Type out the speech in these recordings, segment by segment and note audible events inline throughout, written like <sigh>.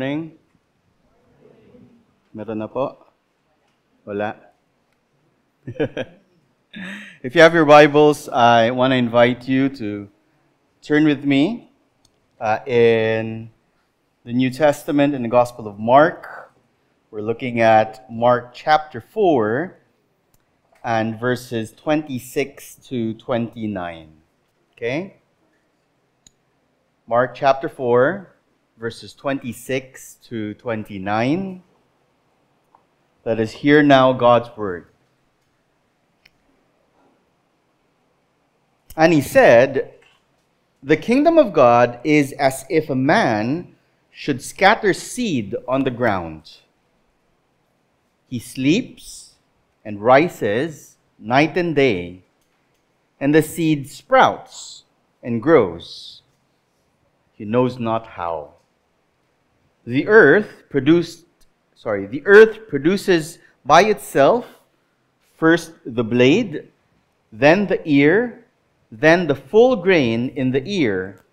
morning. Meron na po? Wala? <laughs> if you have your Bibles, I want to invite you to turn with me uh, in the New Testament in the Gospel of Mark. We're looking at Mark chapter 4 and verses 26 to 29. Okay? Mark chapter 4, verses 26 to 29. Let us hear now God's word. And he said, The kingdom of God is as if a man should scatter seed on the ground. He sleeps and rises night and day, and the seed sprouts and grows. He knows not how. The earth produced sorry, the earth produces by itself first the blade, then the ear, then the full grain in the ear.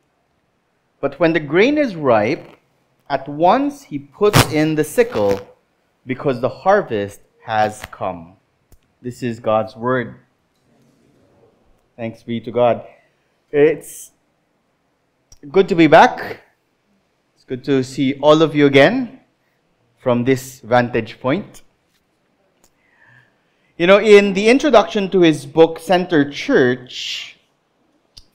But when the grain is ripe, at once he puts in the sickle because the harvest has come. This is God's word. Thanks be to God. It's good to be back. Good to see all of you again from this vantage point. You know, in the introduction to his book, Center Church,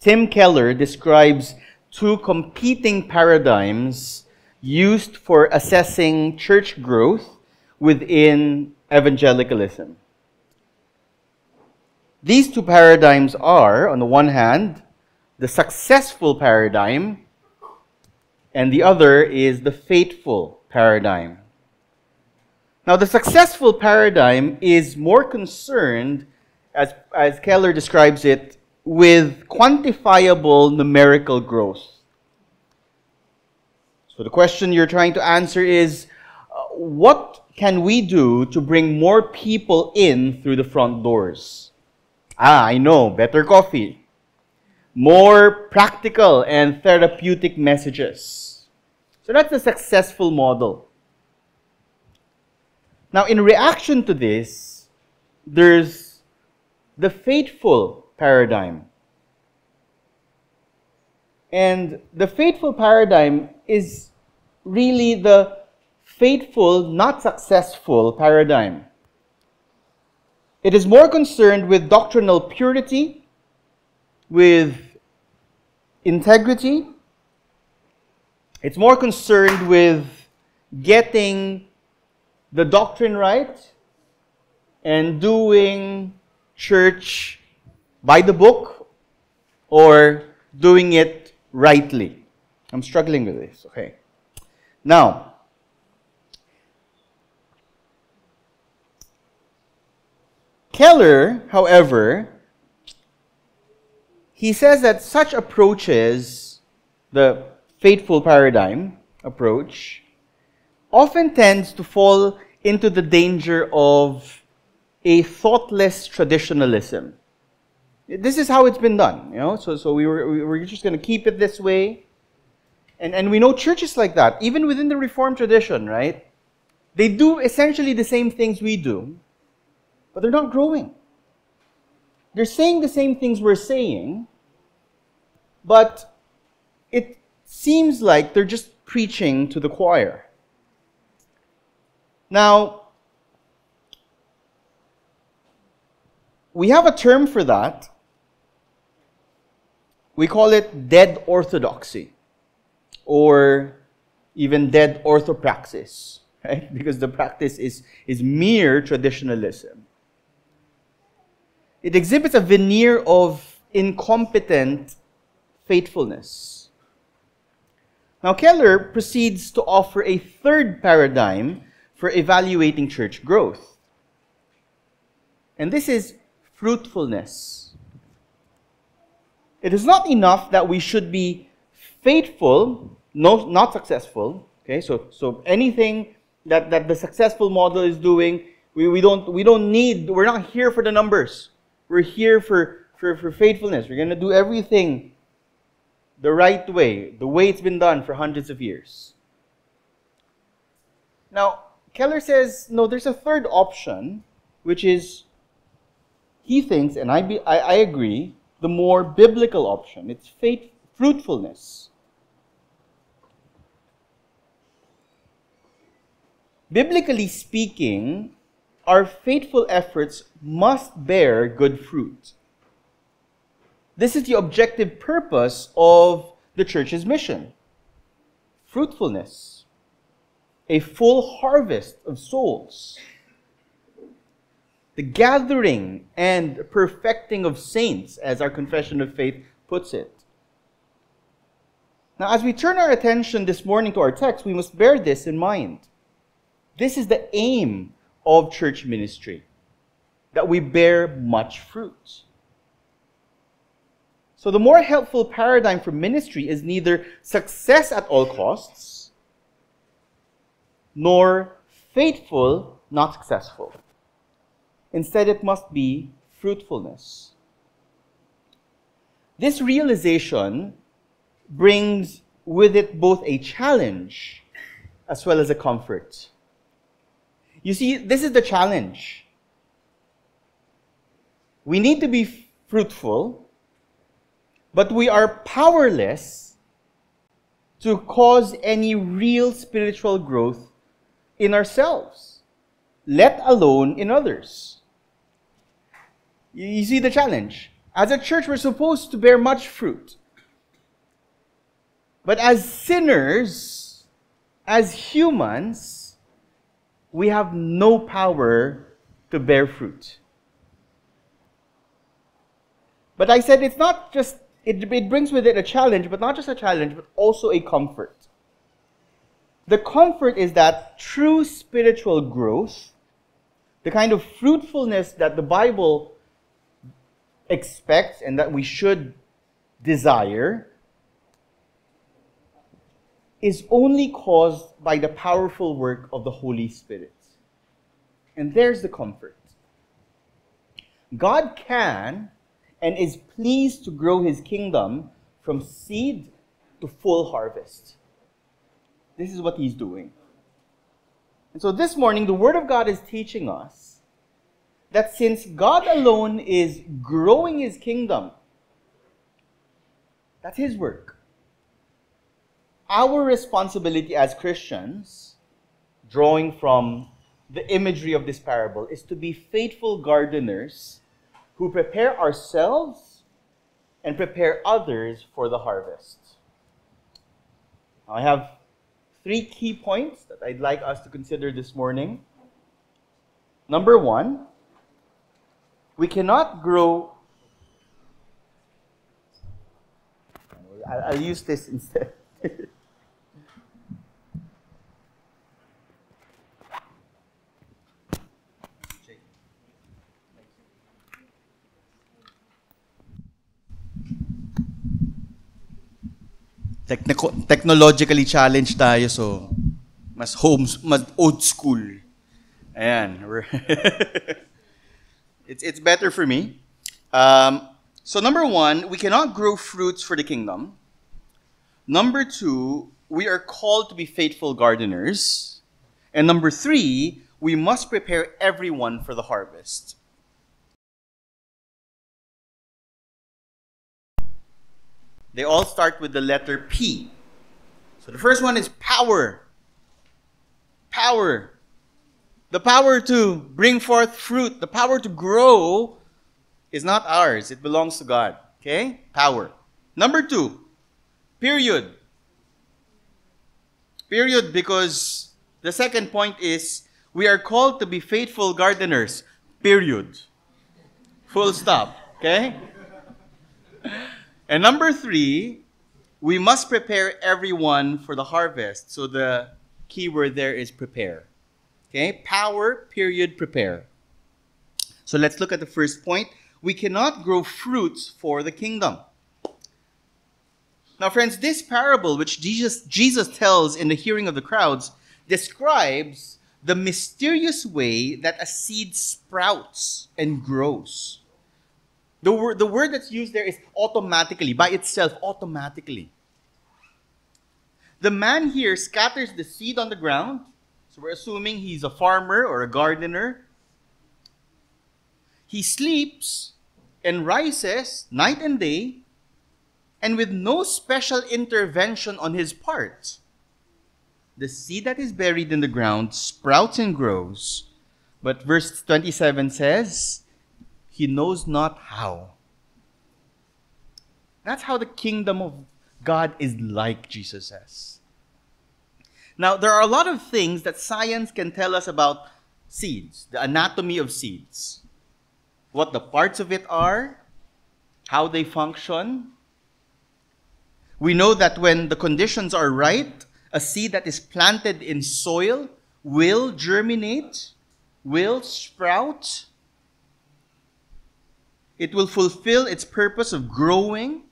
Tim Keller describes two competing paradigms used for assessing church growth within evangelicalism. These two paradigms are, on the one hand, the successful paradigm, and the other is the faithful paradigm. Now, the successful paradigm is more concerned, as, as Keller describes it, with quantifiable numerical growth. So, the question you're trying to answer is uh, what can we do to bring more people in through the front doors? Ah, I know, better coffee. More practical and therapeutic messages. So, that's a successful model. Now, in reaction to this, there's the faithful paradigm. And the faithful paradigm is really the faithful, not successful paradigm. It is more concerned with doctrinal purity, with integrity. It's more concerned with getting the doctrine right and doing church by the book or doing it rightly. I'm struggling with this, okay? Now, Keller, however, he says that such approaches, the faithful paradigm approach, often tends to fall into the danger of a thoughtless traditionalism. This is how it's been done, you know. So, so we were we were just going to keep it this way, and and we know churches like that, even within the Reformed tradition, right? They do essentially the same things we do, but they're not growing. They're saying the same things we're saying, but it seems like they're just preaching to the choir. Now, we have a term for that. We call it dead orthodoxy or even dead orthopraxis, <laughs> right? Because the practice is, is mere traditionalism. It exhibits a veneer of incompetent faithfulness. Now, Keller proceeds to offer a third paradigm for evaluating church growth. And this is fruitfulness. It is not enough that we should be faithful, no, not successful. Okay, so, so anything that, that the successful model is doing, we, we, don't, we don't need, we're not here for the numbers. We're here for, for, for faithfulness. We're going to do everything the right way, the way it's been done for hundreds of years. Now, Keller says, no, there's a third option, which is, he thinks, and I, be, I, I agree, the more biblical option. It's faith, fruitfulness. Biblically speaking, our faithful efforts must bear good fruit. This is the objective purpose of the church's mission fruitfulness, a full harvest of souls, the gathering and perfecting of saints, as our confession of faith puts it. Now, as we turn our attention this morning to our text, we must bear this in mind. This is the aim of church ministry that we bear much fruit. So, the more helpful paradigm for ministry is neither success at all costs, nor faithful, not successful. Instead, it must be fruitfulness. This realization brings with it both a challenge as well as a comfort. You see, this is the challenge. We need to be fruitful, but we are powerless to cause any real spiritual growth in ourselves, let alone in others. You see the challenge. As a church, we're supposed to bear much fruit. But as sinners, as humans, we have no power to bear fruit. But I said it's not just, it, it brings with it a challenge, but not just a challenge, but also a comfort. The comfort is that true spiritual growth, the kind of fruitfulness that the Bible expects and that we should desire, is only caused by the powerful work of the Holy Spirit. And there's the comfort. God can and is pleased to grow his kingdom from seed to full harvest. This is what he's doing. And so this morning, the Word of God is teaching us that since God alone is growing his kingdom, that's his work our responsibility as Christians, drawing from the imagery of this parable, is to be faithful gardeners who prepare ourselves and prepare others for the harvest. I have three key points that I'd like us to consider this morning. Number one, we cannot grow. I'll use this instead. <laughs> Technico- technologically challenged tayo, so mas homes, mas old school. Ayan. <laughs> it's, it's better for me. Um, so number one, we cannot grow fruits for the kingdom. Number two, we are called to be faithful gardeners. And number three, we must prepare everyone for the harvest. They all start with the letter P. So the first one is power. Power. The power to bring forth fruit, the power to grow is not ours, it belongs to God. Okay? Power. Number two, period. Period, because the second point is we are called to be faithful gardeners. Period. Full stop. Okay? And number three, we must prepare everyone for the harvest. So the key word there is prepare. Okay? Power, period, prepare. So let's look at the first point. We cannot grow fruits for the kingdom. Now, friends, this parable, which Jesus, Jesus tells in the hearing of the crowds, describes the mysterious way that a seed sprouts and grows. The word, the word that's used there is automatically, by itself, automatically. The man here scatters the seed on the ground, So we're assuming he's a farmer or a gardener. He sleeps and rises night and day, and with no special intervention on his part. The seed that is buried in the ground sprouts and grows. But verse 27 says, He knows not how. That's how the kingdom of God is like, Jesus says. Now, there are a lot of things that science can tell us about seeds, the anatomy of seeds, what the parts of it are, how they function. We know that when the conditions are right, a seed that is planted in soil will germinate, will sprout. It will fulfill its purpose of growing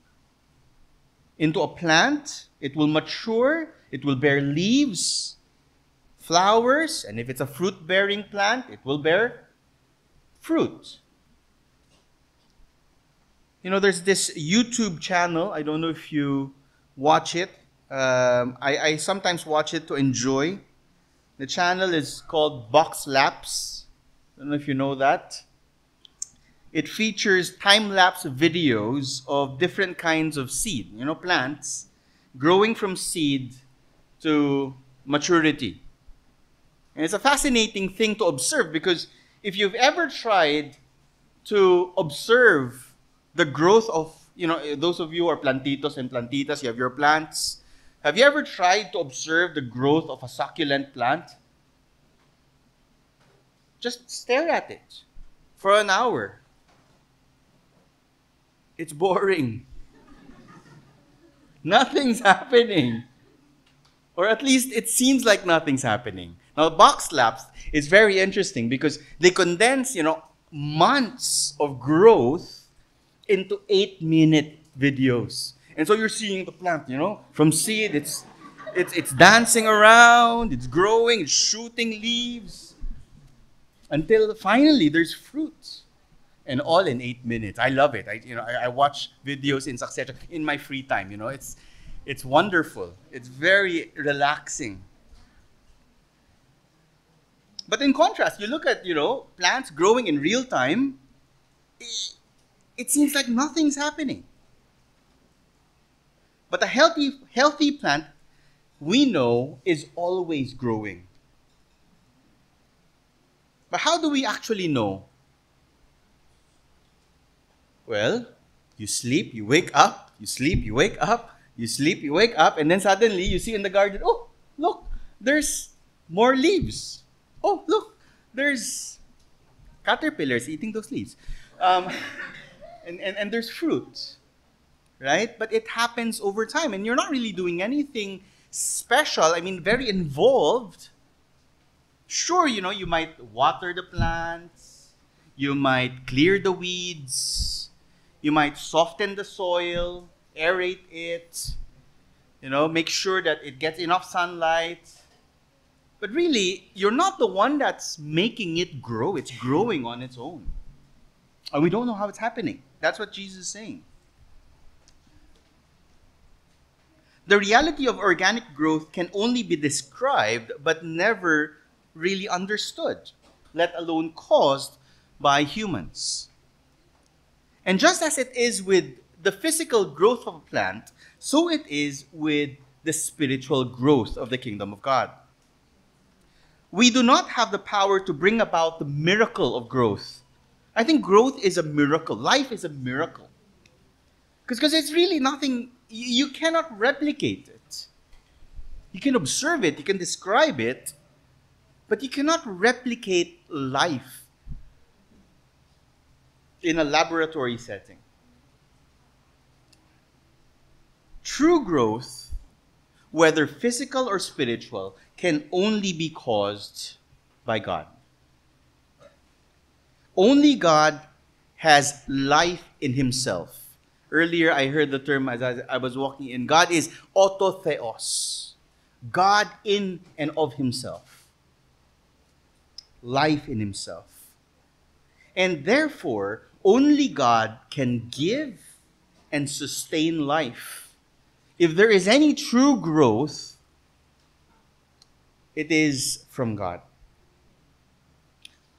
into a plant. It will mature. It will bear leaves, flowers, and if it's a fruit bearing plant, it will bear fruit. You know, there's this YouTube channel. I don't know if you watch it. Um, I, I sometimes watch it to enjoy. The channel is called Boxlapse. I don't know if you know that. It features time lapse videos of different kinds of seed, you know, plants growing from seed to maturity. And it's a fascinating thing to observe because if you've ever tried to observe the growth of, you know, those of you who are plantitos and plantitas, you have your plants, have you ever tried to observe the growth of a succulent plant? Just stare at it for an hour. It's boring. Nothing's <laughs> happening. Or at least it seems like nothing's happening. Now, Boxlapse is very interesting because they condense, you know, months of growth into eight minute videos. And so you're seeing the plant, you know, from seed, it's, it's, it's dancing around, it's growing, it's shooting leaves, until finally there's fruits. And all in eight minutes. I love it. I, you know, I, I watch videos in succession in my free time. You know, it's, it's wonderful. It's very relaxing. But in contrast, you look at, you know, plants growing in real time, it, it seems like nothing's happening. But a healthy, healthy plant, we know, is always growing. But how do we actually know? Well, you sleep, you wake up, you sleep, you wake up, you sleep, you wake up, and then suddenly you see in the garden, oh, look, there's more leaves. Oh, look, there's caterpillars eating those leaves. Um, <laughs> and, and, and there's fruit right? But it happens over time, and you're not really doing anything special. I mean, very involved. Sure, you know, you might water the plants, you might clear the weeds, you might soften the soil, aerate it, you know, make sure that it gets enough sunlight. But really, you're not the one that's making it grow. It's growing on its own. And we don't know how it's happening. That's what Jesus is saying. the reality of organic growth can only be described but never really understood, let alone caused by humans. And just as it is with the physical growth of a plant, so it is with the spiritual growth of the kingdom of God. We do not have the power to bring about the miracle of growth. I think growth is a miracle. Life is a miracle. Because it's really nothing you cannot replicate it. You can observe it, you can describe it, but you cannot replicate life in a laboratory setting. True growth, whether physical or spiritual, can only be caused by God. Only God has life in Himself. Earlier, I heard the term as I was walking in. God is autotheos. God in and of himself. Life in himself. And therefore, only God can give and sustain life. If there is any true growth, it is from God.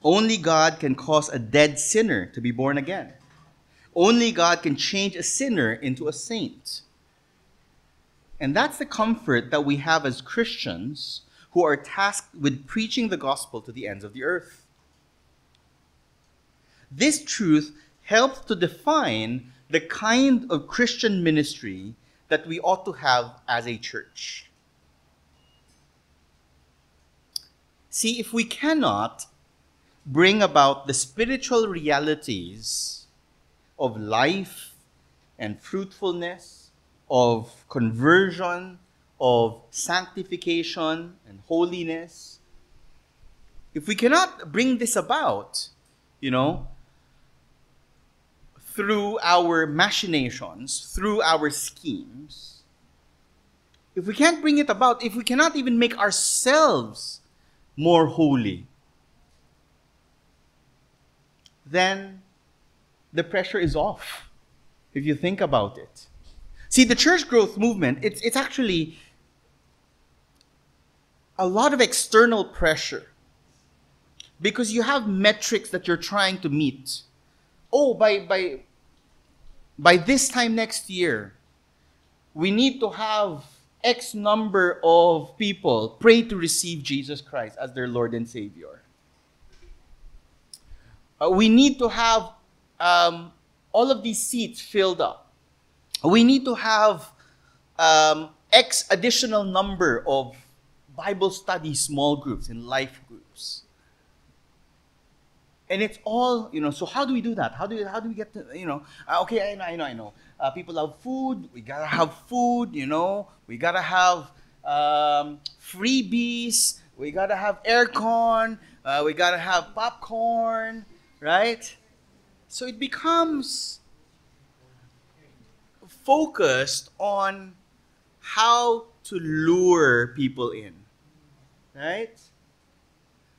Only God can cause a dead sinner to be born again. Only God can change a sinner into a saint. And that's the comfort that we have as Christians who are tasked with preaching the gospel to the ends of the earth. This truth helps to define the kind of Christian ministry that we ought to have as a church. See, if we cannot bring about the spiritual realities of life and fruitfulness, of conversion, of sanctification and holiness, if we cannot bring this about, you know, through our machinations, through our schemes, if we can't bring it about, if we cannot even make ourselves more holy, then the pressure is off. If you think about it. See, the church growth movement, it's, it's actually a lot of external pressure because you have metrics that you're trying to meet. Oh, by, by, by this time next year, we need to have X number of people pray to receive Jesus Christ as their Lord and Savior. Uh, we need to have um, all of these seats filled up. We need to have um, X additional number of Bible study small groups and life groups. And it's all, you know, so how do we do that? How do we, how do we get to, you know, uh, okay, I know, I know, I know. Uh, people love food. We gotta have food, you know. We gotta have um, freebies. We gotta have aircon. Uh, we gotta have popcorn, right? So it becomes focused on how to lure people in, right?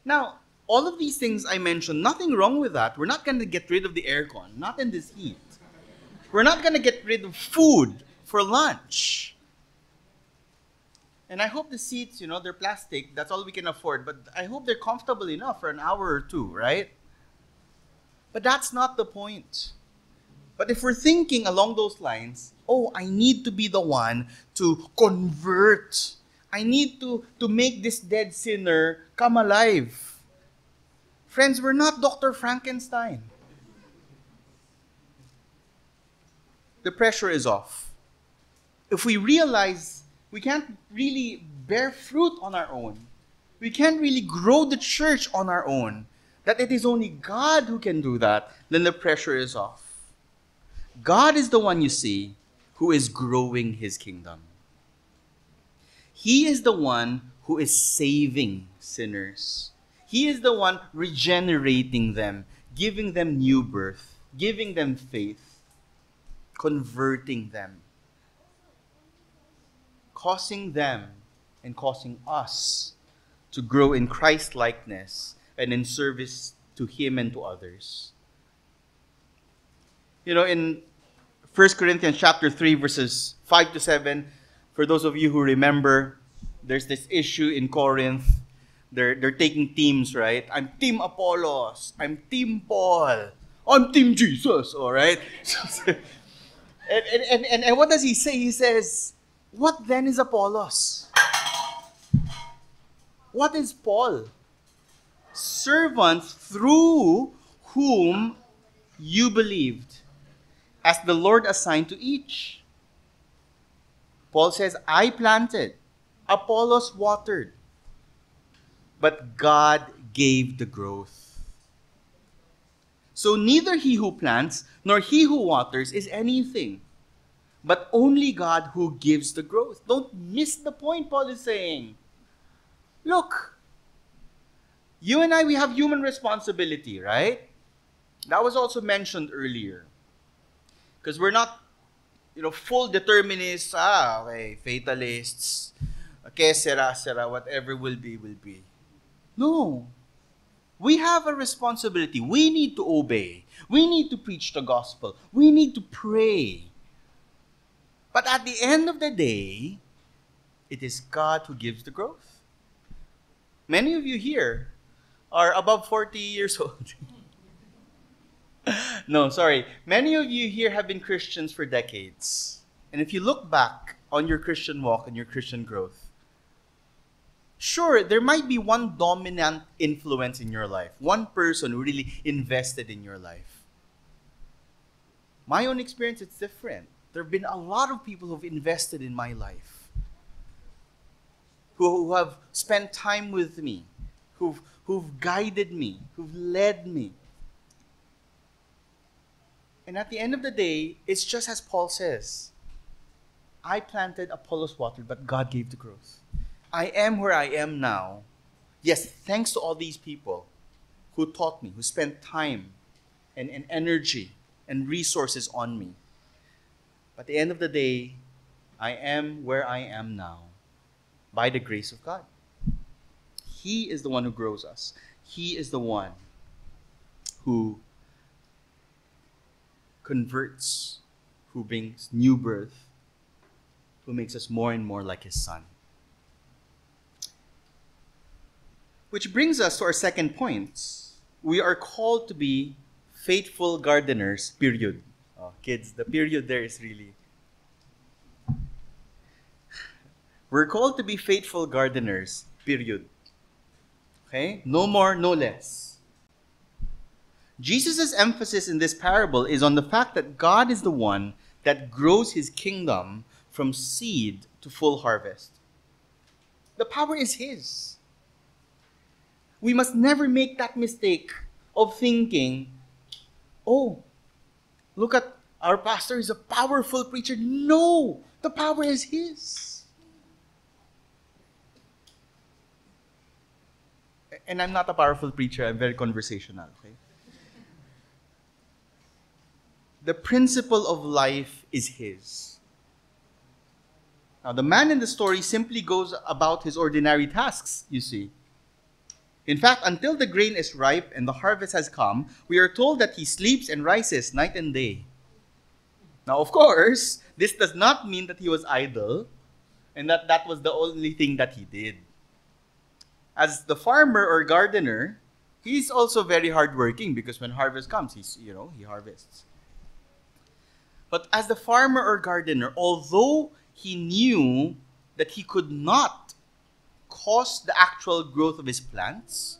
Now, all of these things I mentioned, nothing wrong with that. We're not going to get rid of the aircon, not in this heat. We're not going to get rid of food for lunch. And I hope the seats, you know, they're plastic. That's all we can afford. But I hope they're comfortable enough for an hour or two, right? But that's not the point. But if we're thinking along those lines, oh, I need to be the one to convert. I need to, to make this dead sinner come alive. Friends, we're not Dr. Frankenstein. The pressure is off. If we realize we can't really bear fruit on our own, we can't really grow the church on our own, that it is only God who can do that, then the pressure is off. God is the one you see who is growing his kingdom. He is the one who is saving sinners. He is the one regenerating them, giving them new birth, giving them faith, converting them, causing them and causing us to grow in Christ likeness and in service to Him and to others. You know, in 1 Corinthians chapter 3, verses 5 to 7, for those of you who remember, there's this issue in Corinth. They're, they're taking teams, right? I'm Team Apollos. I'm Team Paul. I'm Team Jesus, all right? <laughs> and, and, and, and what does he say? He says, What then is Apollos? What is Paul? Servants through whom you believed as the Lord assigned to each. Paul says, I planted, Apollos watered, but God gave the growth. So neither he who plants nor he who waters is anything, but only God who gives the growth. Don't miss the point Paul is saying. Look, you and I, we have human responsibility, right? That was also mentioned earlier. Because we're not, you know, full determinists, ah, okay, fatalists, okay, sera, sera, whatever will be, will be. No. We have a responsibility. We need to obey. We need to preach the gospel. We need to pray. But at the end of the day, it is God who gives the growth. Many of you here are above 40 years old. <laughs> no, sorry. Many of you here have been Christians for decades. And if you look back on your Christian walk and your Christian growth, sure, there might be one dominant influence in your life, one person who really invested in your life. My own experience, it's different. There have been a lot of people who've invested in my life, who, who have spent time with me, who've, who've guided me, who've led me. And at the end of the day, it's just as Paul says I planted, Apollos watered, but God gave the growth. I am where I am now. Yes, thanks to all these people who taught me, who spent time and, and energy and resources on me. But at the end of the day, I am where I am now by the grace of God. He is the one who grows us, He is the one who converts, who brings new birth, who makes us more and more like His Son. Which brings us to our second point. We are called to be faithful gardeners, period. Oh, kids, the period there is really. We're called to be faithful gardeners, period. Okay? No more, no less. Jesus' emphasis in this parable is on the fact that God is the one that grows his kingdom from seed to full harvest. The power is his. We must never make that mistake of thinking, oh, look at our pastor is a powerful preacher. No, the power is his. And I'm not a powerful preacher, I'm very conversational, okay? The principle of life is his. Now, the man in the story simply goes about his ordinary tasks, you see. In fact, until the grain is ripe and the harvest has come, we are told that he sleeps and rises night and day. Now, of course, this does not mean that he was idle and that that was the only thing that he did. As the farmer or gardener, he's also very hardworking because when harvest comes, he's, you know, he harvests. But as the farmer or gardener, although he knew that he could not cause the actual growth of his plants,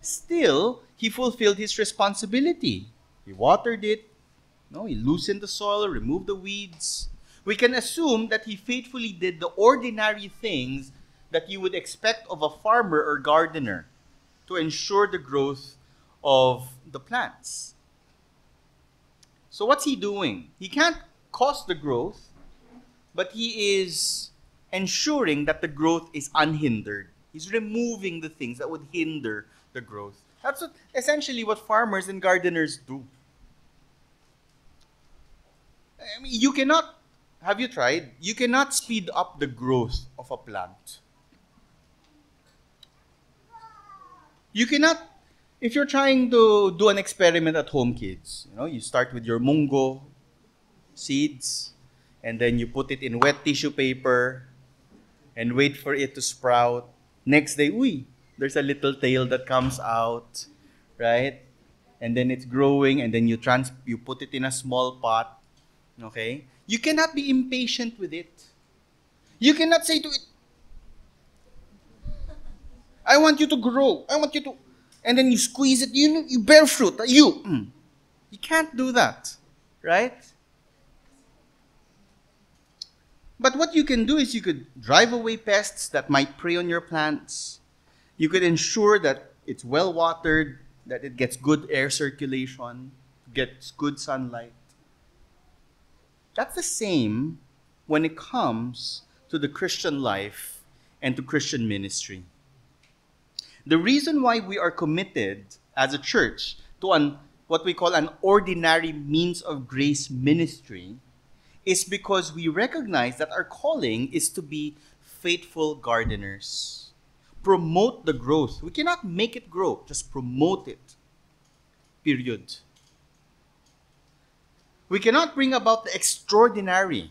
still he fulfilled his responsibility. He watered it, no, he loosened the soil, removed the weeds. We can assume that he faithfully did the ordinary things that you would expect of a farmer or gardener to ensure the growth of the plants. So, what's he doing? He can't cause the growth, but he is ensuring that the growth is unhindered. He's removing the things that would hinder the growth. That's what, essentially what farmers and gardeners do. I mean, you cannot, have you tried? You cannot speed up the growth of a plant. You cannot, if you're trying to do an experiment at home, kids, you know, you start with your monggo seeds, and then you put it in wet tissue paper, and wait for it to sprout. Next day, uy, there's a little tail that comes out, right? And then it's growing, and then you trans you put it in a small pot, Okay? You cannot be impatient with it. You cannot say to it, I want you to grow. I want you to. And then you squeeze it. You, you bear fruit. You. Mm. You can't do that. Right? But what you can do is you could drive away pests that might prey on your plants. You could ensure that it's well watered, that it gets good air circulation, gets good sunlight. That's the same when it comes to the Christian life and to Christian ministry. The reason why we are committed as a church to an, what we call an ordinary means of grace ministry is because we recognize that our calling is to be faithful gardeners. Promote the growth. We cannot make it grow, just promote it. Period. We cannot bring about the extraordinary,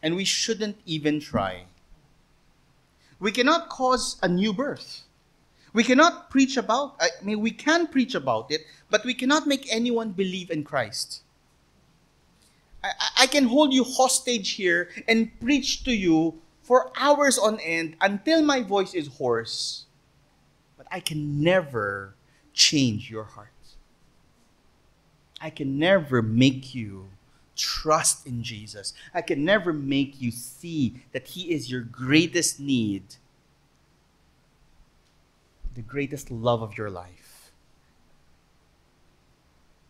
and we shouldn't even try. We cannot cause a new birth. We cannot preach about, I mean, we can preach about it, but we cannot make anyone believe in Christ. I, I can hold you hostage here and preach to you for hours on end until my voice is hoarse. But I can never change your heart. I can never make you trust in Jesus. I can never make you see that He is your greatest need, the greatest love of your life.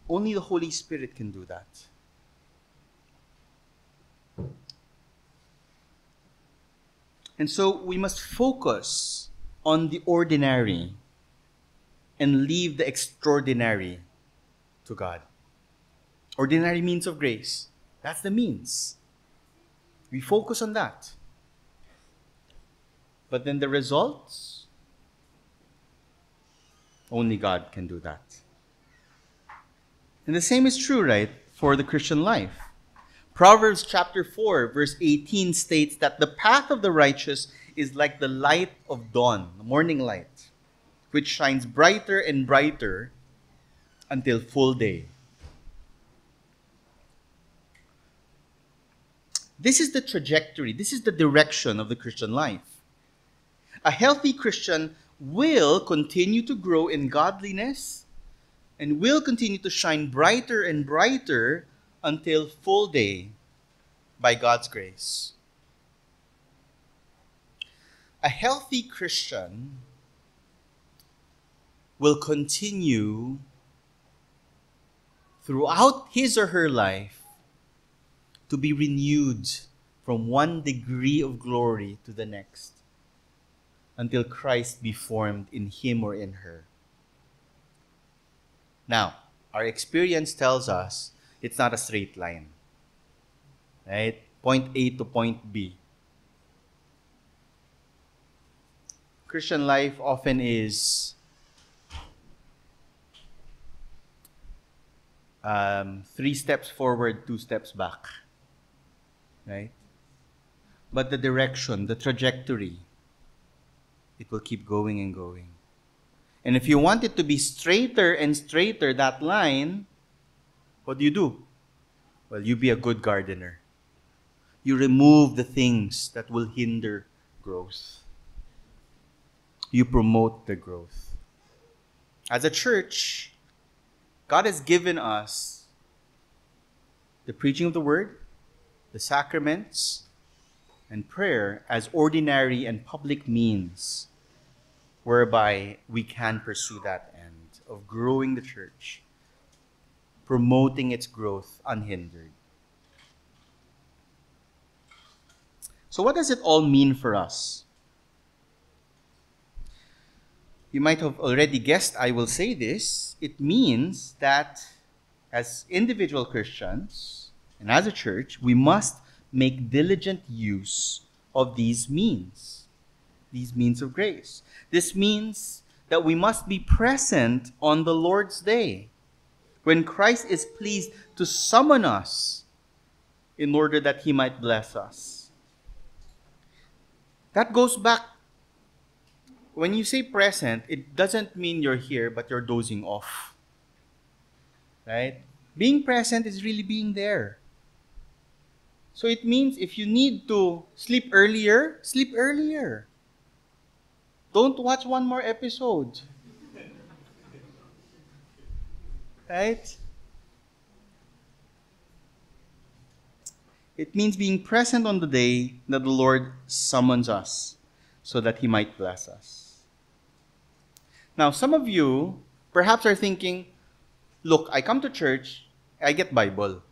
Only the Holy Spirit can do that. And so we must focus on the ordinary and leave the extraordinary to God. Ordinary means of grace. That's the means. We focus on that. But then the results, only God can do that. And the same is true, right, for the Christian life. Proverbs chapter 4, verse 18 states that the path of the righteous is like the light of dawn, the morning light, which shines brighter and brighter until full day. This is the trajectory, this is the direction of the Christian life. A healthy Christian will continue to grow in godliness and will continue to shine brighter and brighter until full day by God's grace. A healthy Christian will continue throughout his or her life to be renewed from one degree of glory to the next until Christ be formed in him or in her. Now, our experience tells us it's not a straight line. Right? Point A to point B. Christian life often is um, three steps forward, two steps back right? But the direction, the trajectory, it will keep going and going. And if you want it to be straighter and straighter, that line, what do you do? Well, you be a good gardener. You remove the things that will hinder growth. You promote the growth. As a church, God has given us the preaching of the word, the sacraments and prayer as ordinary and public means whereby we can pursue that end of growing the church, promoting its growth unhindered. So, what does it all mean for us? You might have already guessed I will say this. It means that as individual Christians, and as a church, we must make diligent use of these means, these means of grace. This means that we must be present on the Lord's day when Christ is pleased to summon us in order that he might bless us. That goes back. When you say present, it doesn't mean you're here, but you're dozing off. Right? Being present is really being there. So it means if you need to sleep earlier, sleep earlier. Don't watch one more episode. Right? It means being present on the day that the Lord summons us so that He might bless us. Now, some of you perhaps are thinking, look, I come to church, I get Bible.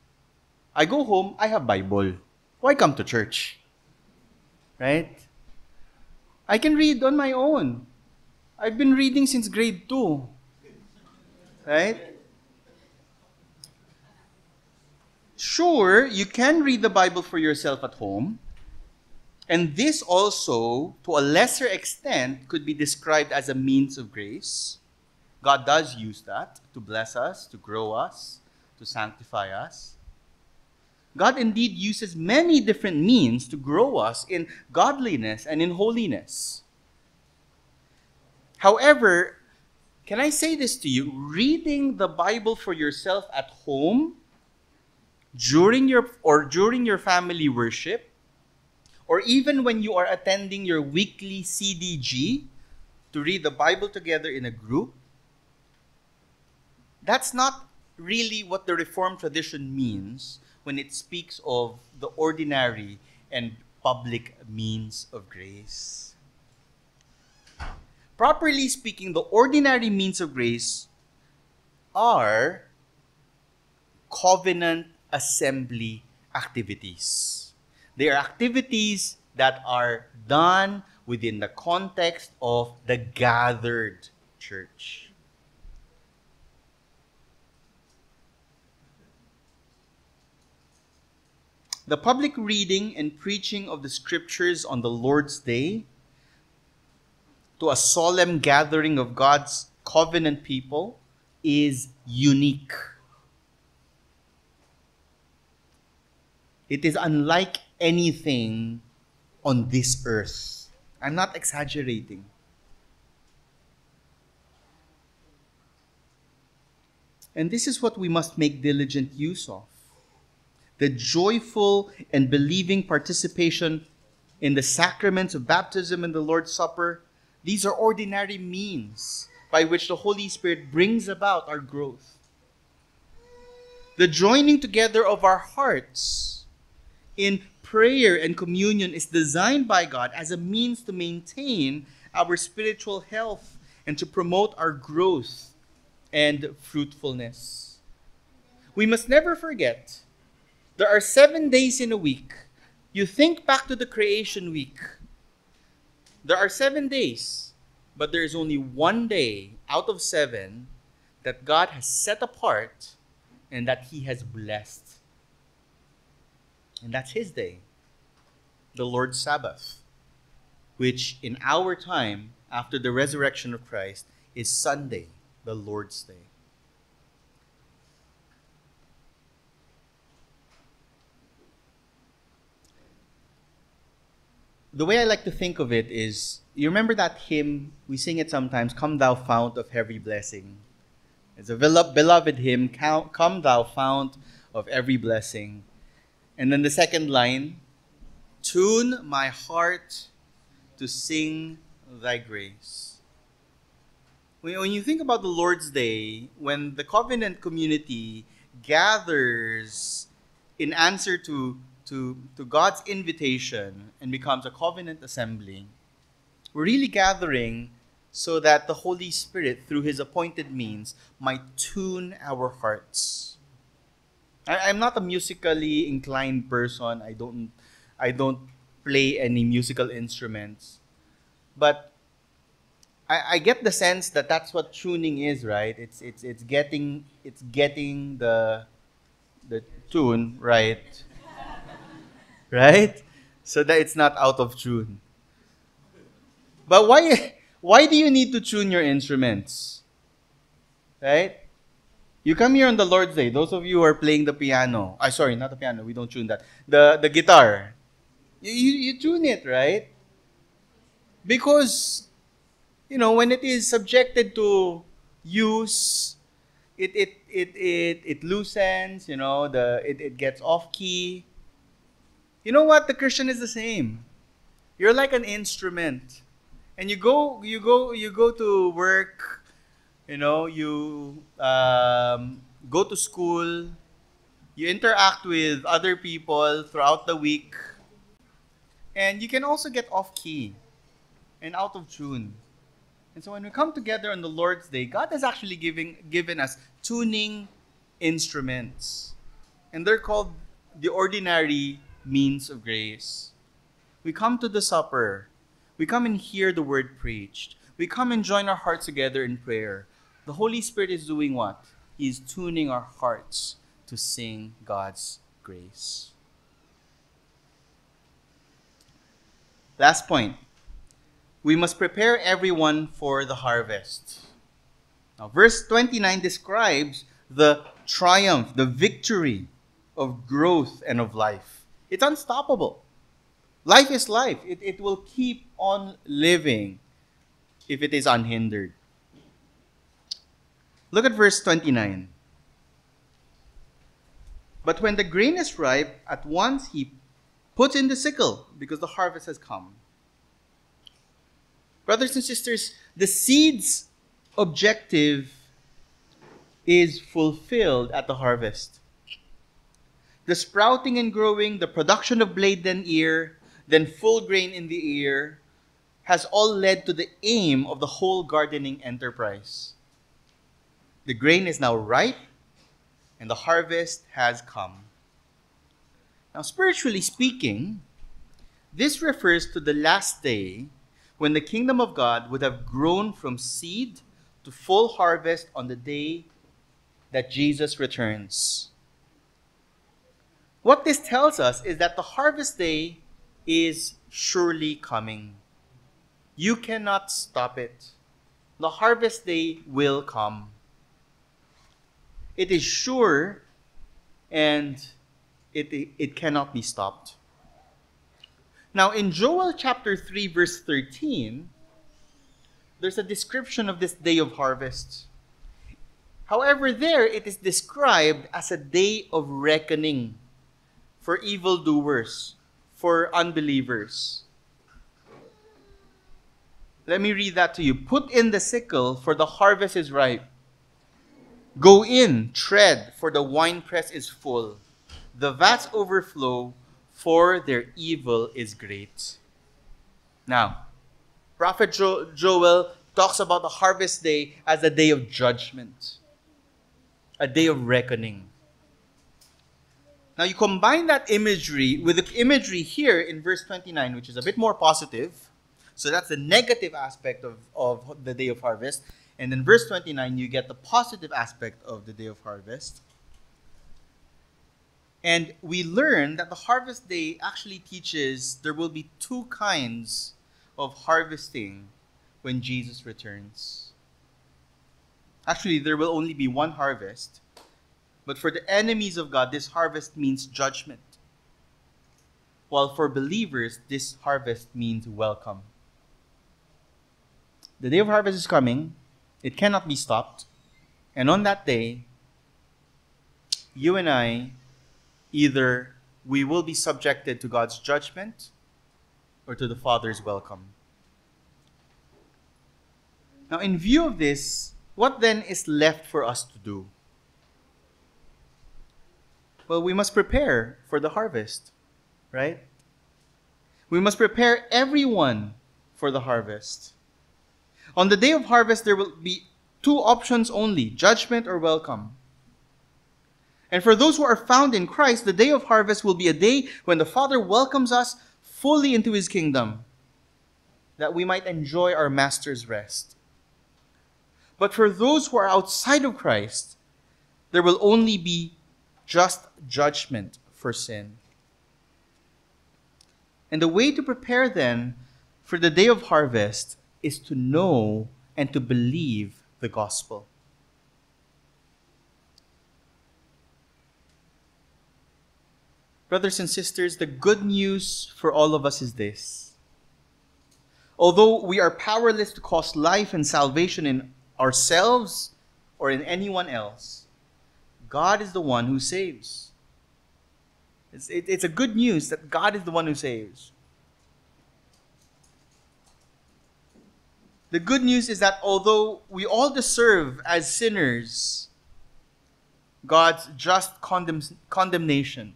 I go home, I have Bible. Why come to church? Right? I can read on my own. I've been reading since grade 2. Right? Sure, you can read the Bible for yourself at home. And this also, to a lesser extent, could be described as a means of grace. God does use that to bless us, to grow us, to sanctify us. God indeed uses many different means to grow us in godliness and in holiness. However, can I say this to you? Reading the Bible for yourself at home during your or during your family worship or even when you are attending your weekly CDG to read the Bible together in a group that's not really what the Reformed tradition means when it speaks of the ordinary and public means of grace. Properly speaking, the ordinary means of grace are covenant assembly activities. They are activities that are done within the context of the gathered church. The public reading and preaching of the scriptures on the Lord's Day to a solemn gathering of God's covenant people is unique. It is unlike anything on this earth. I'm not exaggerating. And this is what we must make diligent use of the joyful and believing participation in the sacraments of baptism and the Lord's Supper, these are ordinary means by which the Holy Spirit brings about our growth. The joining together of our hearts in prayer and communion is designed by God as a means to maintain our spiritual health and to promote our growth and fruitfulness. We must never forget there are seven days in a week. You think back to the creation week. There are seven days, but there is only one day out of seven that God has set apart and that He has blessed. And that's His day, the Lord's Sabbath, which in our time, after the resurrection of Christ, is Sunday, the Lord's Day. the way I like to think of it is you remember that hymn, we sing it sometimes, Come Thou Fount of Every Blessing. It's a beloved hymn, Come Thou Fount of Every Blessing. And then the second line, Tune my heart to sing thy grace. When you think about the Lord's Day, when the covenant community gathers in answer to to, to God's invitation and becomes a covenant assembly, we're really gathering so that the Holy Spirit, through His appointed means, might tune our hearts. I, am not a musically inclined person. I don't, I don't play any musical instruments, but I, I get the sense that that's what tuning is, right? It's it's it's getting it's getting the the tune right <laughs> right? So that it's not out of tune. But why, <laughs> why do you need to tune your instruments? Right? You come here on the Lord's Day. Those of you who are playing the piano. I sorry, not the piano. We don't tune that. The the guitar. You, you, you tune it, right? Because you know when it is subjected to use, it it it it, it loosens. You know the it, it gets off key. You know what? The Christian is the same. You're like an instrument. And you go you go you go to work, you know, you um, go to school, you interact with other people throughout the week. And you can also get off key and out of tune. And so when we come together on the Lord's Day, God has actually giving, given us tuning instruments. And they're called the ordinary means of grace. We come to the supper. We come and hear the word preached. We come and join our hearts together in prayer. The Holy Spirit is doing what? He is tuning our hearts to sing God's grace. Last point. We must prepare everyone for the harvest. Now, verse 29 describes the triumph, the victory of growth and of life. It's unstoppable. Life is life. It, it will keep on living. if it is unhindered. Look at verse 29. But when the grain is ripe, at once he puts in the sickle because the harvest has come. Brothers and sisters, the seed's objective is fulfilled at the harvest. The sprouting and growing, the production of blade then ear, then full grain in the ear, has all led to the aim of the whole gardening enterprise. The grain is now ripe, and the harvest has come. Now, spiritually speaking, this refers to the last day when the kingdom of God would have grown from seed to full harvest on the day that Jesus returns. What this tells us is that the harvest day is surely coming. You cannot stop it. The harvest day will come. It is sure and it, it cannot be stopped. Now, in Joel chapter 3, verse 13, there's a description of this day of harvest. However, there it is described as a day of reckoning for evildoers, for unbelievers. Let me read that to you. Put in the sickle, for the harvest is ripe. Go in, tread, for the winepress is full. The vats overflow, for their evil is great. Now, Prophet jo- Joel talks about the harvest day as a day of judgment, a day of reckoning. Now you combine that imagery with the imagery here in verse 29, which is a bit more positive. So that's the negative aspect of, of the day of harvest. And in verse 29, you get the positive aspect of the day of harvest. And we learn that the harvest day actually teaches there will be two kinds of harvesting when Jesus returns. Actually, there will only be one harvest but for the enemies of God, this harvest means judgment. While for believers, this harvest means welcome. The day of harvest is coming, it cannot be stopped. And on that day, you and I, either we will be subjected to God's judgment or to the Father's welcome. Now, in view of this, what then is left for us to do? Well, we must prepare for the harvest, right? We must prepare everyone for the harvest. On the day of harvest, there will be two options only judgment or welcome. And for those who are found in Christ, the day of harvest will be a day when the Father welcomes us fully into his kingdom, that we might enjoy our Master's rest. But for those who are outside of Christ, there will only be just judgment for sin. And the way to prepare then for the day of harvest is to know and to believe the gospel. Brothers and sisters, the good news for all of us is this. Although we are powerless to cause life and salvation in ourselves or in anyone else, God is the one who saves. It's, it, it's a good news that God is the one who saves. The good news is that although we all deserve as sinners God's just condemn, condemnation,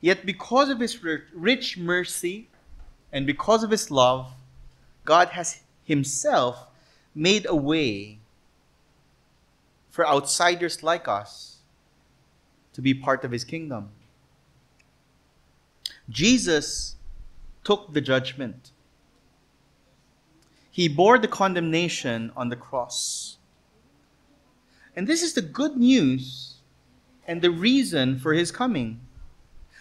yet because of his rich mercy and because of his love, God has himself made a way for outsiders like us to be part of his kingdom. Jesus took the judgment. He bore the condemnation on the cross. And this is the good news and the reason for his coming.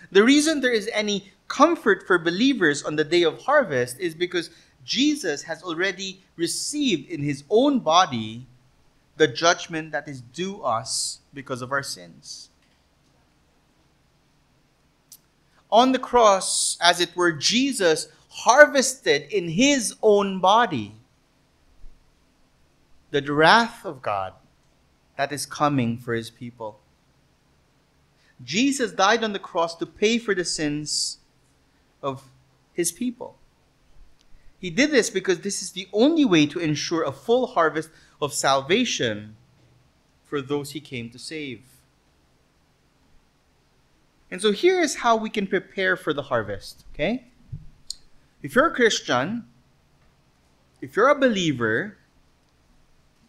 The reason there is any comfort for believers on the day of harvest is because Jesus has already received in his own body the judgment that is due us because of our sins. On the cross, as it were, Jesus harvested in his own body the wrath of God that is coming for his people. Jesus died on the cross to pay for the sins of his people. He did this because this is the only way to ensure a full harvest of salvation for those he came to save. And so here is how we can prepare for the harvest, okay? If you're a Christian, if you're a believer,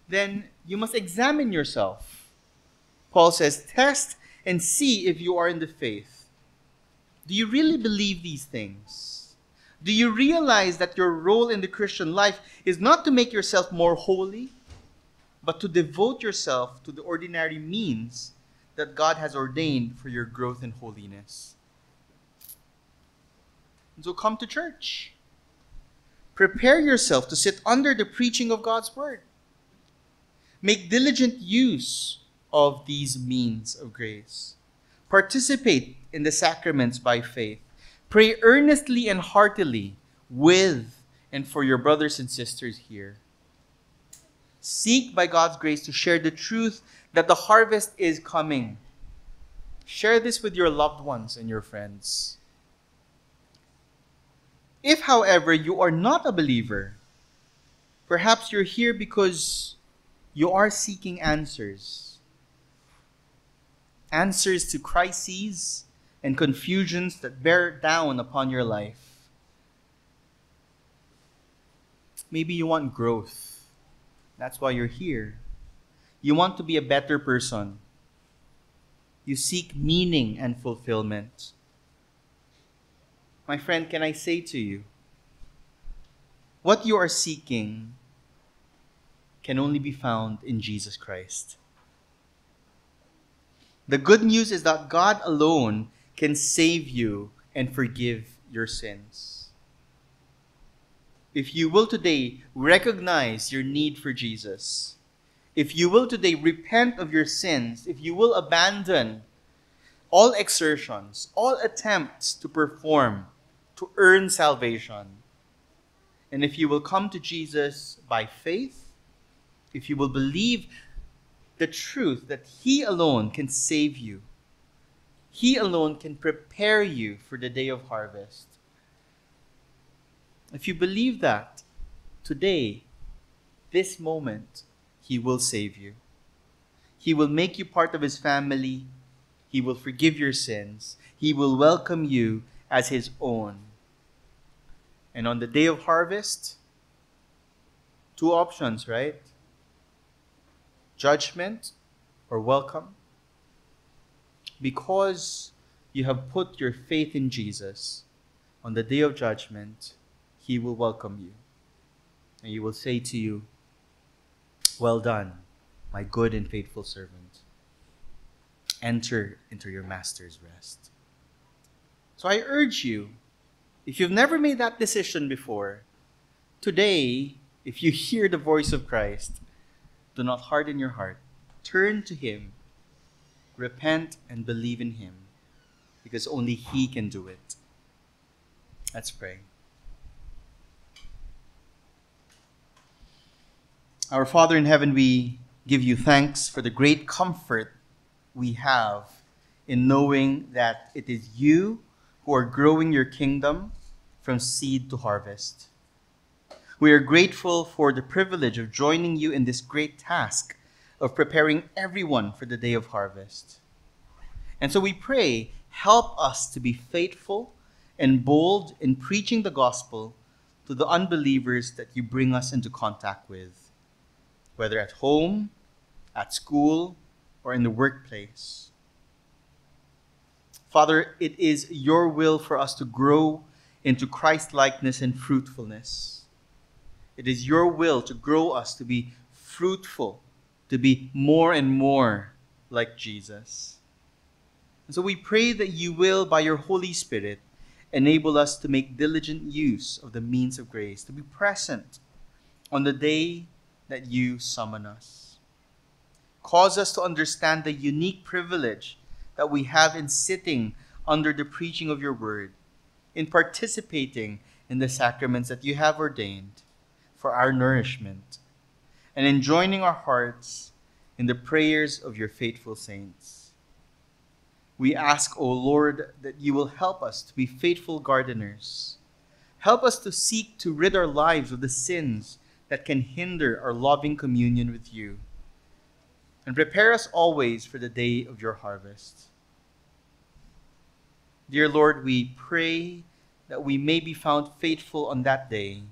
then you must examine yourself. Paul says, Test and see if you are in the faith. Do you really believe these things? Do you realize that your role in the Christian life is not to make yourself more holy, but to devote yourself to the ordinary means that God has ordained for your growth in holiness? And so come to church. Prepare yourself to sit under the preaching of God's word. Make diligent use of these means of grace. Participate in the sacraments by faith. Pray earnestly and heartily with and for your brothers and sisters here. Seek by God's grace to share the truth that the harvest is coming. Share this with your loved ones and your friends. If, however, you are not a believer, perhaps you're here because you are seeking answers. Answers to crises and confusions that bear down upon your life. Maybe you want growth. That's why you're here. You want to be a better person. You seek meaning and fulfillment. My friend, can I say to you, what you are seeking can only be found in Jesus Christ. The good news is that God alone can save you and forgive your sins. If you will today recognize your need for Jesus, if you will today repent of your sins, if you will abandon all exertions, all attempts to perform, to earn salvation, and if you will come to Jesus by faith, if you will believe the truth that He alone can save you, He alone can prepare you for the day of harvest. If you believe that, today, this moment, He will save you. He will make you part of His family. He will forgive your sins. He will welcome you as His own. And on the day of harvest, two options, right? judgment or welcome? Because you have put your faith in Jesus, on the day of judgment, he will welcome you. And he will say to you, Well done, my good and faithful servant. Enter into your master's rest. So I urge you, if you've never made that decision before, today, if you hear the voice of Christ, do not harden your heart. Turn to Him. Repent and believe in Him because only He can do it. Let's pray. Our Father in heaven, we give you thanks for the great comfort we have in knowing that it is you who are growing your kingdom from seed to harvest. We are grateful for the privilege of joining you in this great task of preparing everyone for the day of harvest. And so we pray, help us to be faithful and bold in preaching the gospel to the unbelievers that you bring us into contact with, whether at home, at school, or in the workplace. Father, it is your will for us to grow into Christ likeness and fruitfulness. It is your will to grow us to be fruitful, to be more and more like Jesus. And so we pray that you will, by your Holy Spirit, enable us to make diligent use of the means of grace, to be present on the day that you summon us. Cause us to understand the unique privilege that we have in sitting under the preaching of your word, in participating in the sacraments that you have ordained for our nourishment. and in joining our hearts in the prayers of your faithful saints. We ask, O Lord, that you will help us to be faithful gardeners. Help us to seek to rid our lives of the sins that can hinder our loving communion with you. And prepare us always for the day of your harvest. Dear Lord, we pray that we may be found faithful on that day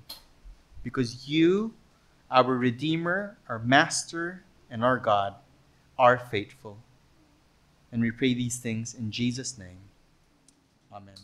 because you, our Redeemer, our Master, and our God, are faithful. And we pray these things in Jesus' name. Amen.